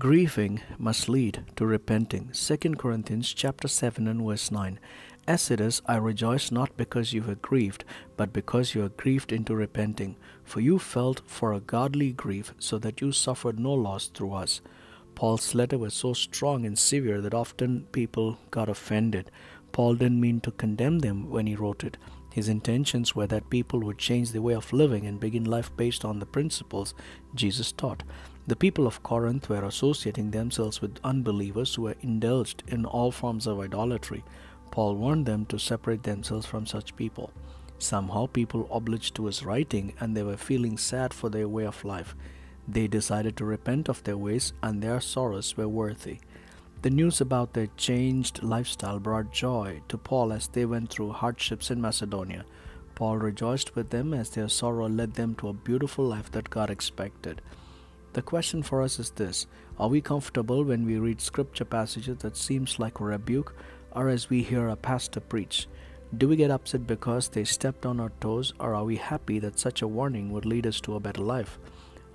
Grieving must lead to repenting. 2 Corinthians chapter 7 and verse 9. As it is, I rejoice not because you were grieved, but because you are grieved into repenting. For you felt for a godly grief, so that you suffered no loss through us. Paul's letter was so strong and severe that often people got offended. Paul didn't mean to condemn them when he wrote it. His intentions were that people would change their way of living and begin life based on the principles Jesus taught. The people of Corinth were associating themselves with unbelievers who were indulged in all forms of idolatry. Paul warned them to separate themselves from such people. Somehow, people obliged to his writing and they were feeling sad for their way of life. They decided to repent of their ways, and their sorrows were worthy. The news about their changed lifestyle brought joy to Paul as they went through hardships in Macedonia. Paul rejoiced with them as their sorrow led them to a beautiful life that God expected. The question for us is this Are we comfortable when we read scripture passages that seems like a rebuke or as we hear a pastor preach? Do we get upset because they stepped on our toes or are we happy that such a warning would lead us to a better life?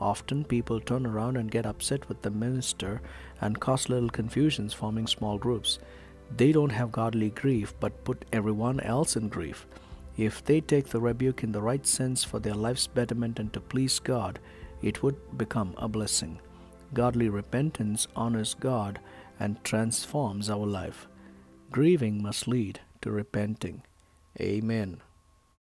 Often people turn around and get upset with the minister and cause little confusions forming small groups. They don't have godly grief but put everyone else in grief. If they take the rebuke in the right sense for their life's betterment and to please God, it would become a blessing. Godly repentance honors God and transforms our life. Grieving must lead to repenting. Amen.